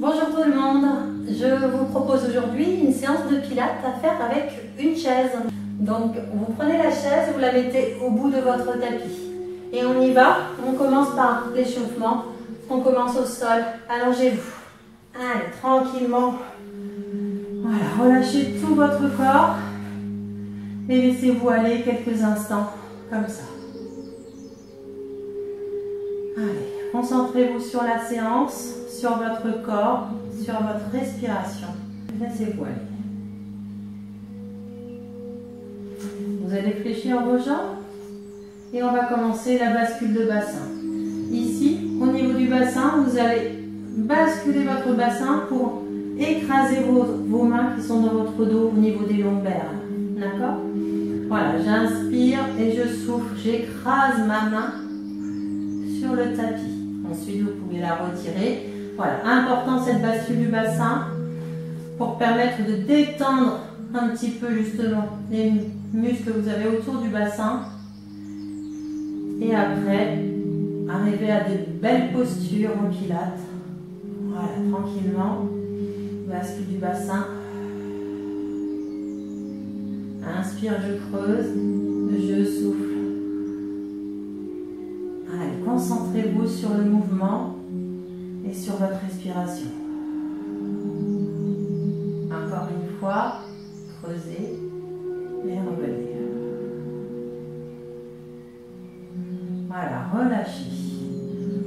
Bonjour tout le monde, je vous propose aujourd'hui une séance de pilates à faire avec une chaise. Donc vous prenez la chaise, vous la mettez au bout de votre tapis. Et on y va, on commence par l'échauffement, on commence au sol, allongez-vous. Allez, tranquillement. Voilà, relâchez tout votre corps et laissez-vous aller quelques instants comme ça. Allez, concentrez-vous sur la séance, sur votre corps, sur votre respiration. Laissez-vous aller. Vous allez fléchir vos jambes et on va commencer la bascule de bassin. Ici, au niveau du bassin, vous allez basculer votre bassin pour écraser vos, mains qui sont dans votre dos au niveau des lombaires. D'accord? Voilà, j'inspire et je souffle. J'écrase ma main sur le tapis. Ensuite, vous pouvez la retirer. Voilà, important cette bascule du bassin pour permettre de détendre un petit peu justement les muscles que vous avez autour du bassin. Et après, arriver à de belles postures en pilates. Voilà, tranquillement. Bascule du bassin. Inspire, je creuse. Je souffle. Concentrez-vous sur le mouvement et sur votre respiration. Encore une fois, creusez et revenez. Voilà, relâchez.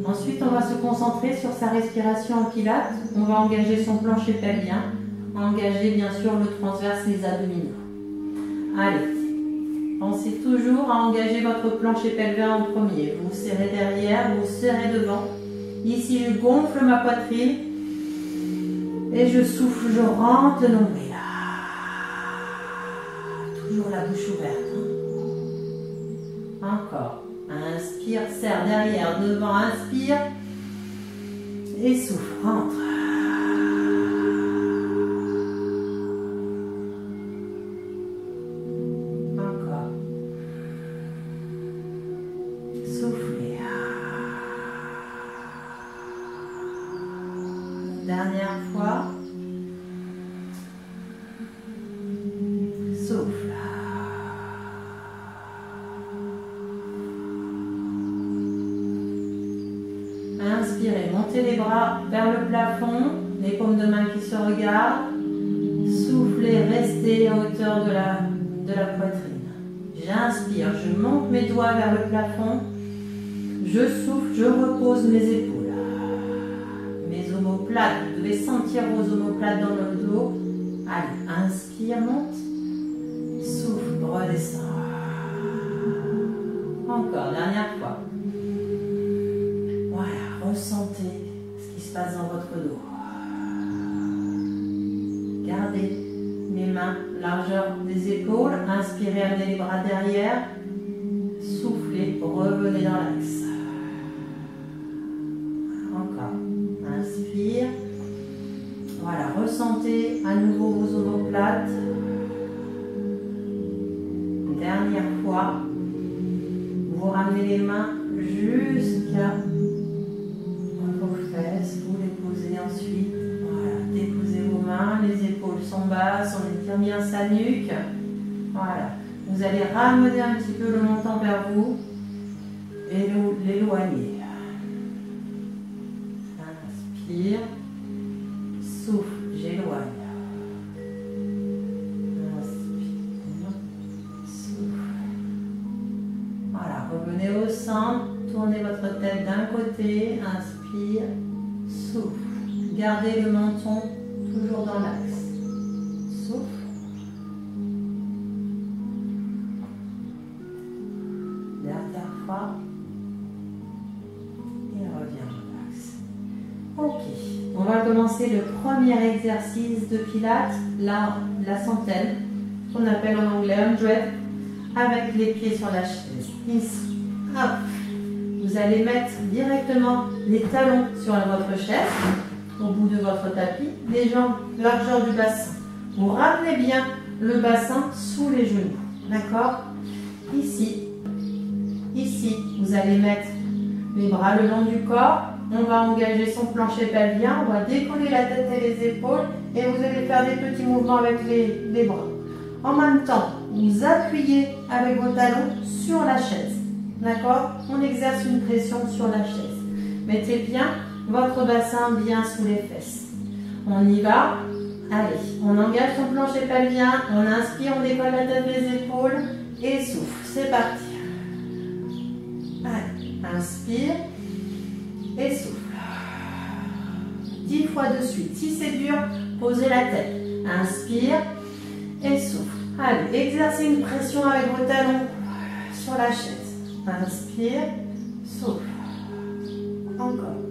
Ensuite, on va se concentrer sur sa respiration en pilates. On va engager son plancher pelvien, engager bien sûr le transverse les abdominaux. Allez, pensez toujours à engager votre plancher pelvien en premier. Vous serrez derrière, vous serrez devant. Ici, je gonfle ma poitrine et je souffle, je rentre le nombril. Toujours la bouche ouverte. Hein. Encore. Inspire, serre derrière, devant, inspire. Et souffle, rentre. Inspirez, montez les bras vers le plafond, les paumes de main qui se regardent. Soufflez, restez à hauteur de la, poitrine. J'inspire, je monte mes doigts vers le plafond. Je souffle, je repose mes épaules. Mes omoplates, vous devez sentir vos omoplates dans le dos. Allez, inspire, monte. Souffle, redescend. Encore, dernière fois. Ressentez ce qui se passe dans votre dos. Gardez mes mains largeur des épaules. Inspirez, amenez les bras derrière. Soufflez, revenez dans l'axe. Encore. Inspire. Voilà, ressentez à nouveau vos omoplates. Dernière fois. Vous ramenez les mains jusqu'à ensuite. Voilà, déposez vos mains. Les épaules sont basses. On étire bien sa nuque. Voilà. Vous allez ramener un petit peu le montant vers vous et l'éloigner. Inspire. Souffle, j'éloigne. Inspire. Souffle. Voilà, revenez au centre. Tournez votre tête d'un côté. Inspire. Souffle. Gardez le menton toujours dans l'axe. Souffle. Dernière fois. Et reviens relax. Ok. On va commencer le premier exercice de Pilates, la, la centaine, qu'on appelle en anglais 100, avec les pieds sur la chaise. Ici. Hop. Vous allez mettre directement les talons sur votre chaise, au bout de votre tapis, les jambes largeur du bassin. Vous ramenez bien le bassin sous les genoux. D'accord? Ici, ici, vous allez mettre les bras le long du corps, on va engager son plancher pelvien, on va décoller la tête et les épaules et vous allez faire des petits mouvements avec les, les bras. En même temps, vous appuyez avec vos talons sur la chaise. D'accord? On exerce une pression sur la chaise. Mettez bien votre bassin bien sous les fesses. On y va? Allez, on engage son plancher pelvien, on inspire, on décolle la tête des épaules et souffle. C'est parti. Allez, inspire et souffle. Dix fois de suite. Si c'est dur, posez la tête. Inspire et souffle. Allez, exercez une pression avec vos talons sur la chaise. Inspire, souffle. Encore.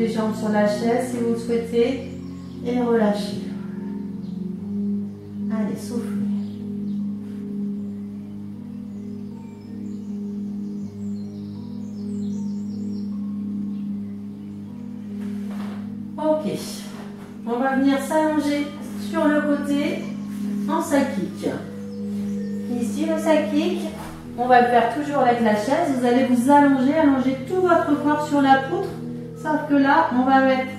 Les jambes sur la chaise si vous le souhaitez. Et relâchez. Allez, soufflez. Ok. On va venir s'allonger sur le côté en kick. Ici, le kick. On va le faire toujours avec la chaise. Vous allez vous allonger, allonger tout votre corps sur la poutre. Sauf que là, on va mettre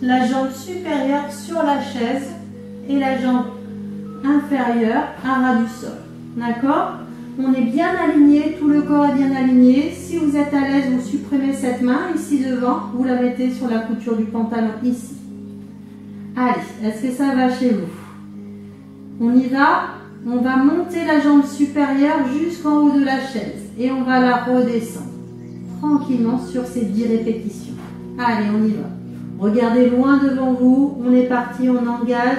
la jambe supérieure sur la chaise et la jambe inférieure à ras du sol. D'accord? On est bien aligné, tout le corps est bien aligné. Si vous êtes à l'aise, vous supprimez cette main ici devant. Vous la mettez sur la couture du pantalon ici. Allez, est-ce que ça va chez vous? On y va On va monter la jambe supérieure jusqu'en haut de la chaise et on va la redescendre tranquillement sur ces 10 répétitions. Allez, on y va. Regardez loin devant vous. On est parti, on engage.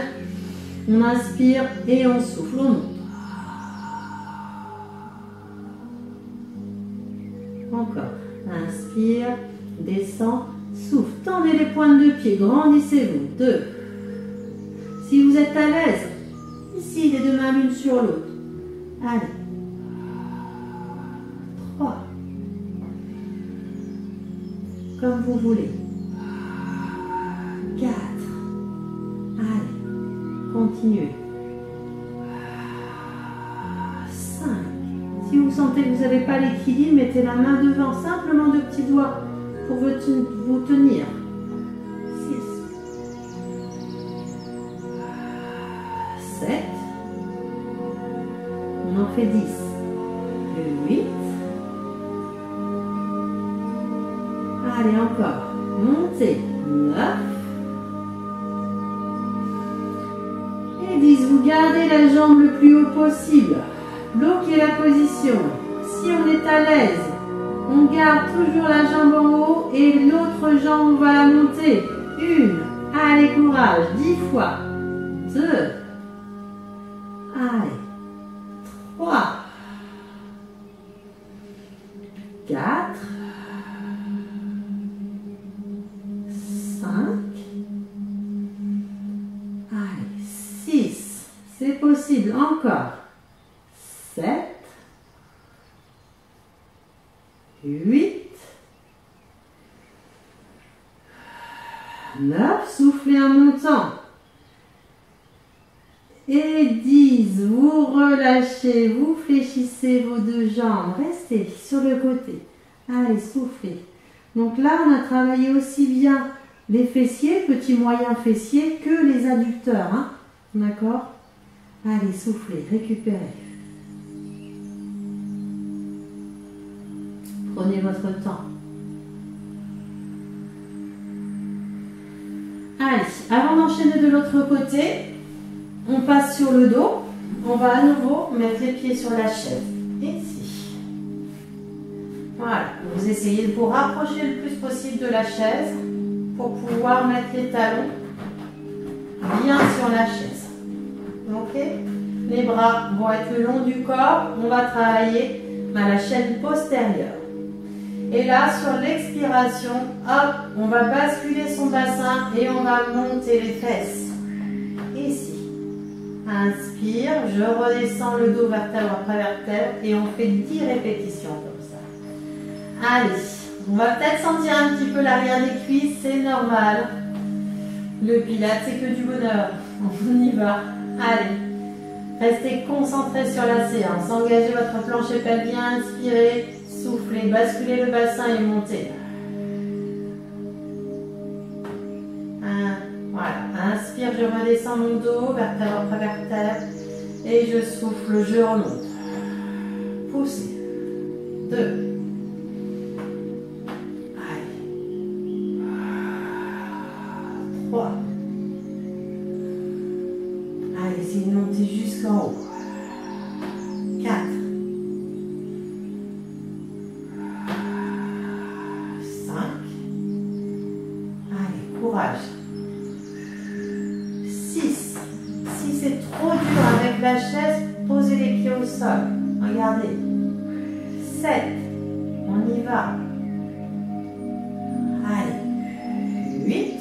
On inspire et on souffle. On monte. Encore. Inspire, descend, souffle. Tendez les pointes de pied, grandissez-vous. Deux. Si vous êtes à l'aise, ici, les deux mains l'une sur l'autre. Allez. comme vous voulez. 4. Allez, continuez. 5. Si vous sentez que vous n'avez pas l'équilibre, mettez la main devant, simplement deux petits doigts pour vous tenir. 6. 7. On en fait 10. Gardez la jambe le plus haut possible. Bloquez la position. Si on est à l'aise, on garde toujours la jambe en haut et l'autre jambe, va la monter. Une. Allez, courage. Dix fois. Deux. Vous fléchissez vos deux jambes, restez sur le côté. Allez, soufflez. Donc là, on a travaillé aussi bien les fessiers, petits moyens fessiers, que les adducteurs. Hein D'accord? Allez, soufflez, récupérez. Prenez votre temps. Allez, avant d'enchaîner de l'autre côté, on passe sur le dos. On va à nouveau mettre les pieds sur la chaise. Ici. Voilà. Vous essayez de vous rapprocher le plus possible de la chaise pour pouvoir mettre les talons bien sur la chaise. Ok Les bras vont être le long du corps. On va travailler à la chaîne postérieure. Et là, sur l'expiration, hop, on va basculer son bassin et on va monter les fesses. Inspire, je redescends le dos vertèbre après vertèbre et on fait 10 répétitions comme ça. Allez, on va peut-être sentir un petit peu l'arrière des cuisses, c'est normal. Le pilate, c'est que du bonheur. On y va. Allez. Restez concentrés sur la séance. Engagez votre plancher pelvien, inspirez, soufflez, basculez le bassin et montez. Je redescends mon dos, vertèbre après vertèbre. Et je souffle, je remonte. Poussez. Deux. c'est trop dur avec la chaise, posez les pieds au sol. Regardez. 7. On y va. Allez. 8.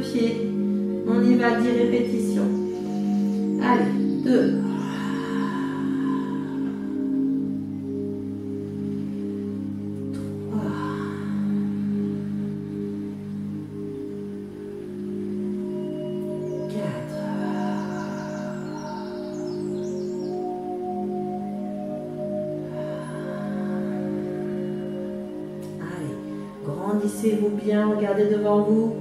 pied. On y va 10 répétitions. Allez, 2. grandissez-vous bien, regardez devant vous.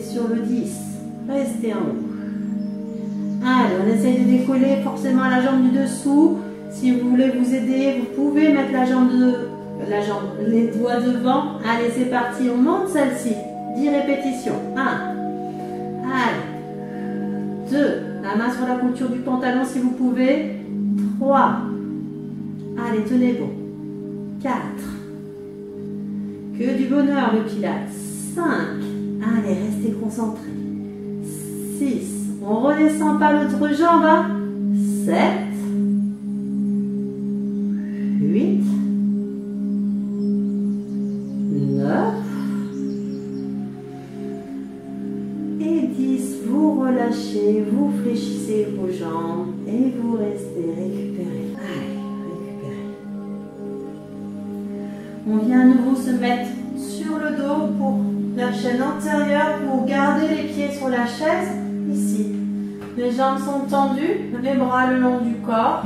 Sur le 10. Restez en haut. Allez, on essaye de décoller forcément la jambe du dessous. Si vous voulez vous aider, vous pouvez mettre la jambe de la jambe, les doigts devant. Allez, c'est parti. On monte celle-ci. 10 répétitions. 1. Allez. 2. La main sur la couture du pantalon si vous pouvez. 3. Allez, tenez bon. 4. Que du bonheur le pilates. 5. Allez, restez concentrés. 6. On redescend pas l'autre jambe. 7. Relâchez, vous fléchissez vos jambes et vous restez récupérez. On vient à nouveau se mettre sur le dos pour la chaîne antérieure pour garder les pieds sur la chaise, ici. Les jambes sont tendues, les bras le long du corps.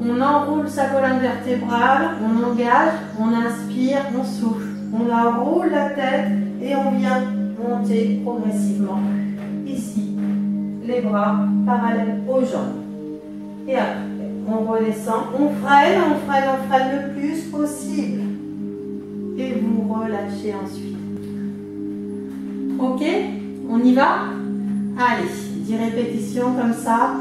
On enroule sa colonne vertébrale, on engage, on inspire, on souffle. On enroule la tête et on vient monter progressivement. Les bras parallèles aux jambes. Et après, on redescend, on freine, on freine, on freine le plus possible. Et vous relâchez ensuite. Ok On y va? Allez, 10 répétitions comme ça.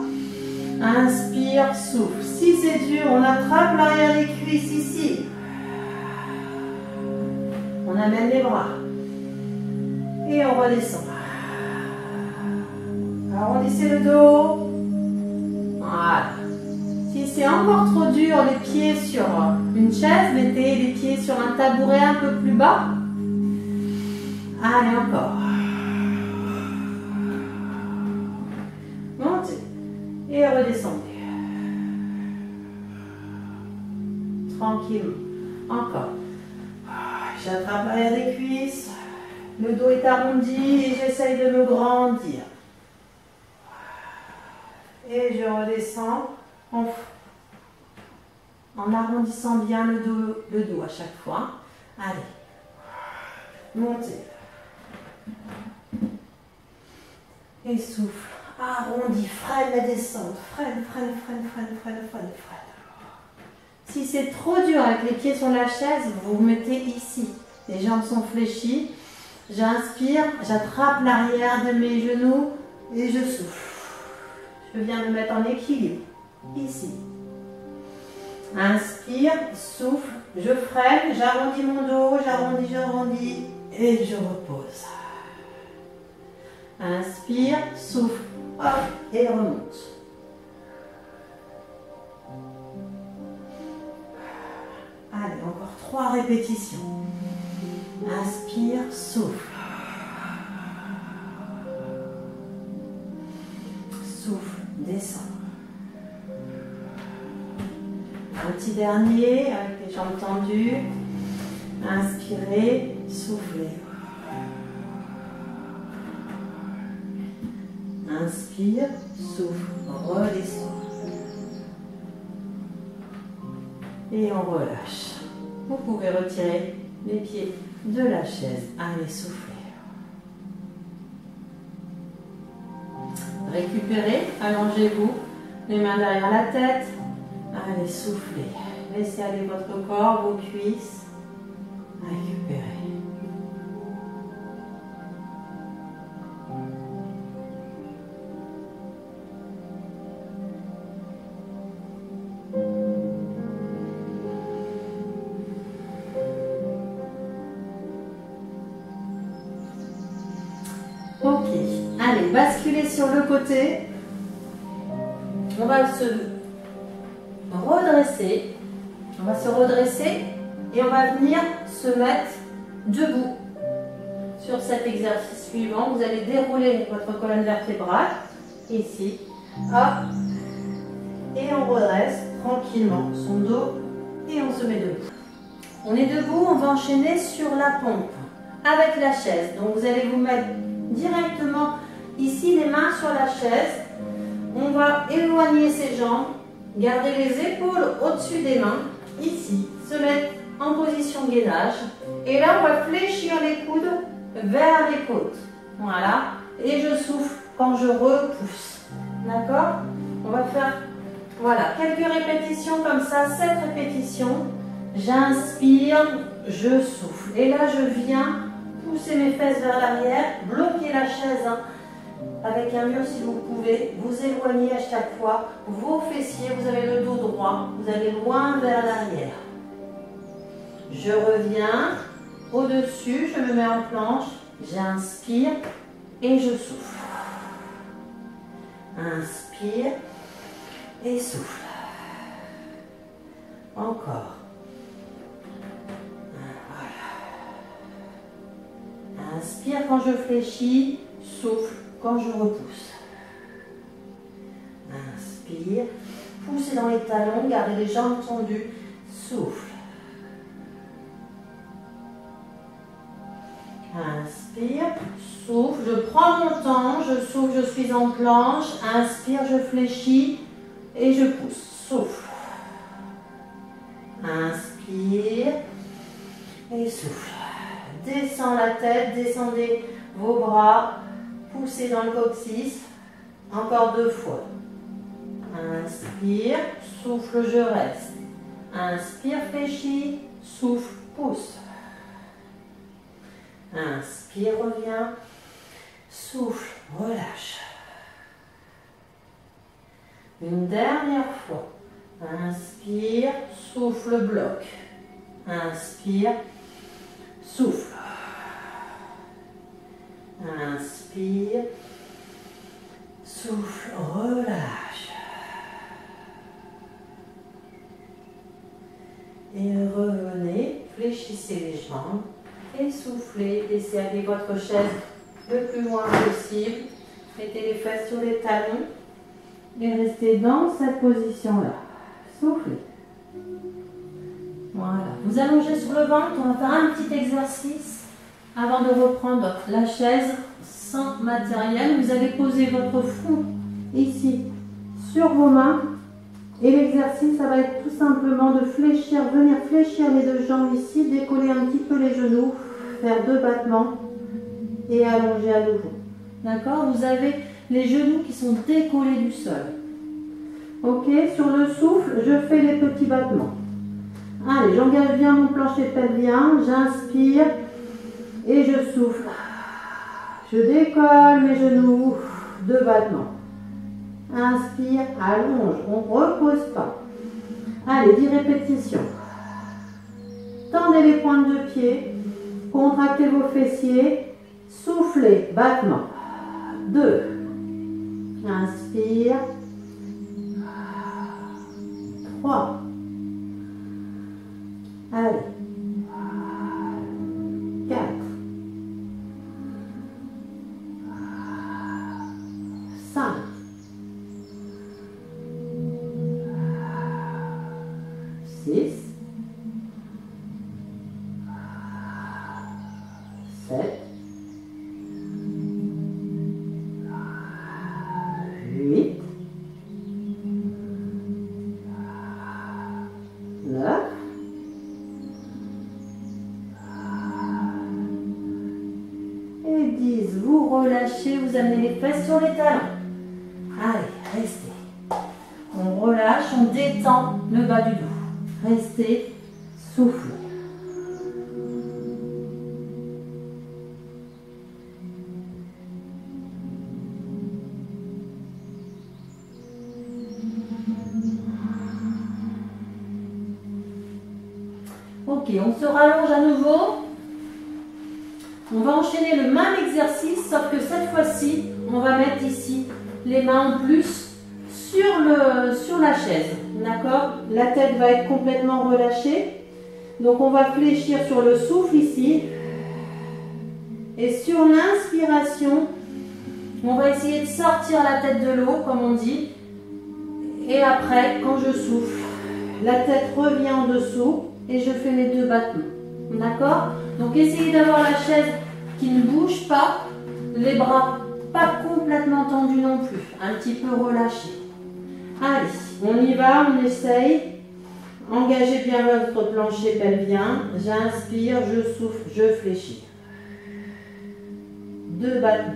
Inspire, souffle. Si c'est dur, on attrape l'arrière des cuisses ici. On amène les bras. Et on redescend. Arrondissez le dos. Voilà. Si c'est encore trop dur, les pieds sur une chaise, mettez les pieds sur un tabouret un peu plus bas. Allez, encore. Montez et redescendez. Tranquillement. Encore. J'attrape l'arrière des cuisses. Le dos est arrondi et j'essaye de me grandir. Et je redescends en, arrondissant bien le dos, à chaque fois. Allez. Montez. Et souffle. Arrondi. Freine la descente. Freine, freine, freine, freine, freine, freine, freine. Si c'est trop dur avec les pieds sur la chaise, vous vous mettez ici. Les jambes sont fléchies. J'inspire, j'attrape l'arrière de mes genoux et je souffle. Je viens me mettre en équilibre. Ici. Inspire, souffle, je freine, j'arrondis mon dos, j'arrondis, j'arrondis et je repose. Inspire, souffle, hop, et remonte. Allez, encore trois répétitions. Inspire, souffle. Souffle, descend. Un petit dernier avec les jambes tendues. Inspirez, soufflez. Inspire, souffle, redescend. Et on relâche. Vous pouvez retirer les pieds de la chaise. Allez, souffler. Récupérez, allongez-vous, les mains derrière la tête. Allez, soufflez. Laissez aller votre corps, vos cuisses. Sur le côté. On va se redresser. On va se redresser et on va venir se mettre debout sur cet exercice suivant. Vous allez dérouler votre colonne vertébrale ici. Hop. Et on redresse tranquillement son dos et on se met debout. On est debout, on va enchaîner sur la pompe avec la chaise. Donc vous allez vous mettre directement ici les mains sur la chaise. On va éloigner ses jambes, garder les épaules au-dessus des mains, ici, se mettre en position gainage. Et là, on va fléchir les coudes vers les côtes. Voilà. Et je souffle quand je repousse. D'accord? On va faire, voilà, quelques répétitions comme ça, 7 répétitions. J'inspire, je souffle. Et là, je viens pousser mes fesses vers l'arrière, bloquer la chaise hein, avec un mur si vous pouvez, vous éloignez à chaque fois vos fessiers, vous avez le dos droit, vous allez loin vers l'arrière. Je reviens au-dessus, je me mets en planche, j'inspire et je souffle. Inspire et souffle. Encore. Inspire quand je fléchis, souffle quand je repousse. Inspire, poussez dans les talons, gardez les jambes tendues, souffle. Inspire, souffle, je prends mon temps, je souffle, je suis en planche, inspire, je fléchis. Et je pousse, souffle. Inspire. Et souffle. Descends la tête, descendez vos bras, poussez dans le coccyx. Encore deux fois. Inspire, souffle, je reste. Inspire, fléchis, souffle, pousse. Inspire, reviens. Souffle, relâche. Une dernière fois. Inspire, souffle, bloc. Inspire, souffle. Inspire, souffle, relâche. Et revenez, fléchissez les jambes, essoufflez, laissez aller votre chaise le plus loin possible. Mettez les fesses sur les talons et restez dans cette position-là. Soufflez. Voilà. Vous allongez sur le ventre, on va faire un petit exercice avant de reprendre la chaise sans matériel. Vous allez poser votre front ici sur vos mains. Et l'exercice, ça va être tout simplement de fléchir, venir fléchir les deux jambes ici, décoller un petit peu les genoux, faire deux battements et allonger à nouveau. D'accord? Vous avez les genoux qui sont décollés du sol. Ok? Sur le souffle, je fais les petits battements. Allez, j'engage bien mon plancher pelvien, j'inspire et je souffle. Je décolle mes genoux, deux battements. Inspire, allonge, on ne repose pas. Allez, 10 répétitions. Tendez les pointes de pied, contractez vos fessiers, soufflez, battement. 2. Inspire. 3. Allez. Vous amenez les fesses sur les talons. Allez, restez. On relâche, on détend le bas du dos. Restez, souffle. Ok, on se rallonge à nouveau. On va enchaîner le même exercice, sauf que cette fois-ci, on va mettre ici les mains en plus sur, la chaise. D'accord? La tête va être complètement relâchée. Donc on va fléchir sur le souffle ici. Et sur l'inspiration, on va essayer de sortir la tête de l'eau, comme on dit. Et après, quand je souffle, la tête revient en dessous et je fais mes deux battements. D'accord? Donc essayez d'avoir la chaise qui ne bouge pas, les bras pas complètement tendus non plus, un petit peu relâchés. Allez, on y va, on essaye. Engagez bien votre plancher pelvien. J'inspire, je souffle, je fléchis. Deux battements.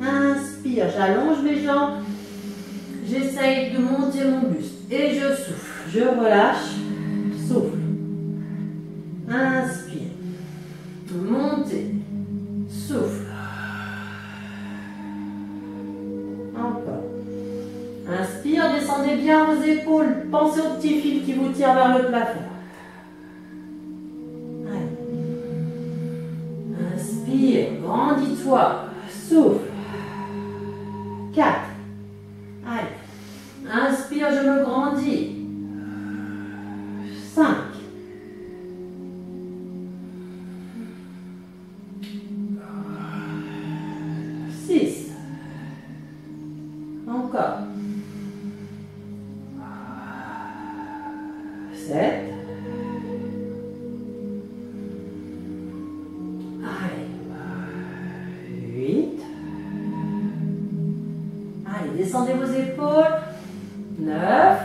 Inspire, j'allonge mes jambes. J'essaye de monter mon buste. Et je souffle, je relâche, Pensez au petit fil qui vous tire vers le plafond. Inspire, grandis-toi. Souffle. Descendez vos épaules. 9.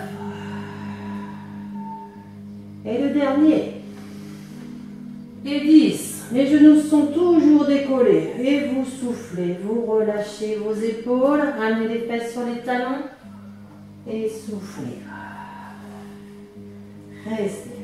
Et le dernier. Et 10. Les genoux sont toujours décollés. Et vous soufflez, vous relâchez vos épaules, amenez les fesses sur les talons. Et soufflez. Restez.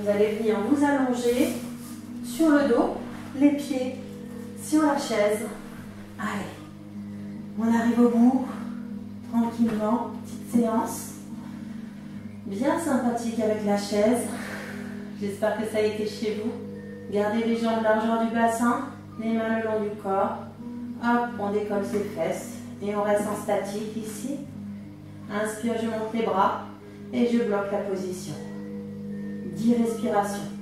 Vous allez venir vous allonger sur le dos, les pieds sur la chaise. Allez, on arrive au bout, tranquillement, petite séance. Bien sympathique avec la chaise. J'espère que ça a été chez vous. Gardez les jambes largeur du bassin, les mains le long du corps. Hop, on décolle ses fesses et on reste en statique ici. Inspire, je monte les bras et je bloque la position. 10 respirations.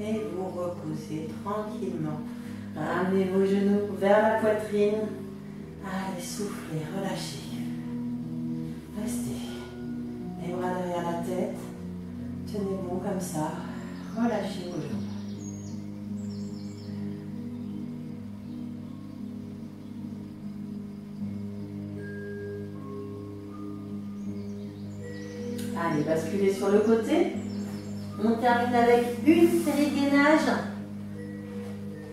Et vous reposez tranquillement. Ramenez vos genoux vers la poitrine. Allez, soufflez, relâchez. Restez. Les bras derrière la tête. Tenez bon comme ça. Relâchez vos jambes. Allez, basculez sur le côté. On termine avec une série de gainages.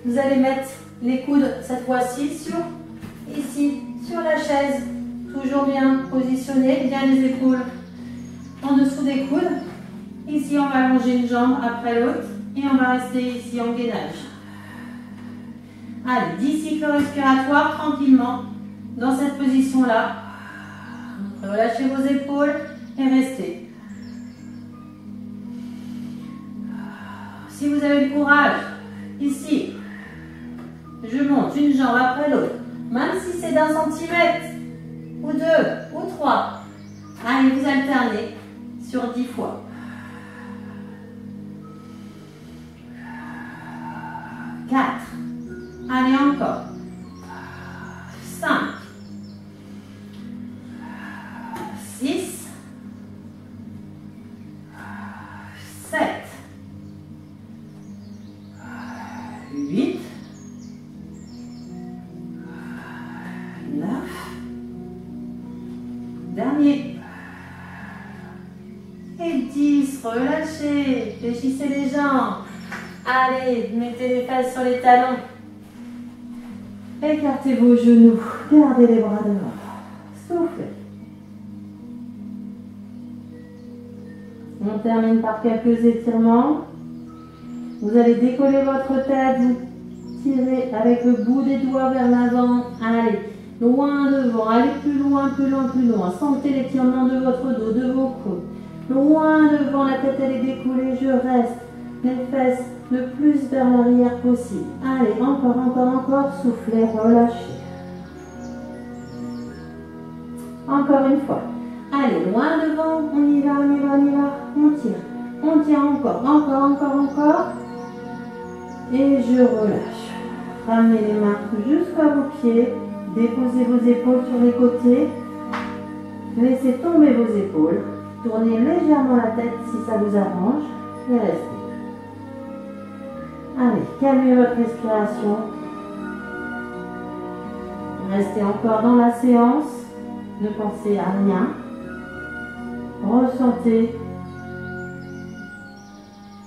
Vous allez mettre les coudes cette fois-ci sur ici, sur la chaise. Toujours bien positionné, bien les épaules en dessous des coudes. Ici, on va allonger une jambe après l'autre et on va rester ici en gainage. Allez, 10 cycles respiratoires tranquillement dans cette position-là. Relâchez vos épaules et restez. Si vous avez le courage, ici, je monte une jambe après l'autre, même si c'est d'un centimètre, ou deux, ou trois. Allez, vous alternez sur dix fois. Quatre. Allez, encore. Cinq. Et 10, relâchez, fléchissez les jambes. Allez, mettez les fesses sur les talons. Écartez vos genoux, gardez les bras devant. Soufflez. On termine par quelques étirements. Vous allez décoller votre tête, tirez avec le bout des doigts vers l'avant. Allez, Loin devant, allez plus loin, plus loin, plus loin. Sentez l'étirement de votre dos, de vos coudes. Loin devant, la tête elle est décollée, je reste. Les fesses le plus vers l'arrière possible. Allez, encore, encore, encore. Soufflez, relâchez. Encore une fois. Allez, loin devant, on y va, on y va, on y va. On tire. On tire encore, encore, encore, encore. Et je relâche. Ramenez les mains jusqu'à vos pieds. Déposez vos épaules sur les côtés. Laissez tomber vos épaules. Tournez légèrement la tête si ça vous arrange. Et restez. Allez, calmez votre respiration. Restez encore dans la séance. Ne pensez à rien. Ressentez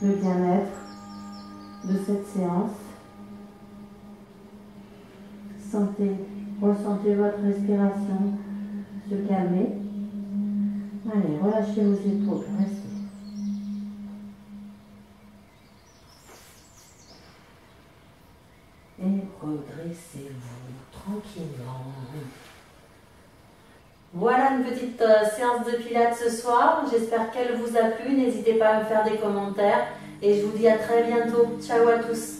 le bien-être de cette séance. Sentez Ressentez votre respiration se calmer. Allez, relâchez vos épaules. Et redressez-vous tranquillement. Voilà une petite euh, séance de pilates ce soir. J'espère qu'elle vous a plu. N'hésitez pas à me faire des commentaires. Et je vous dis à très bientôt. Ciao à tous.